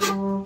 嗯。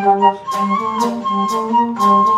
Thank you.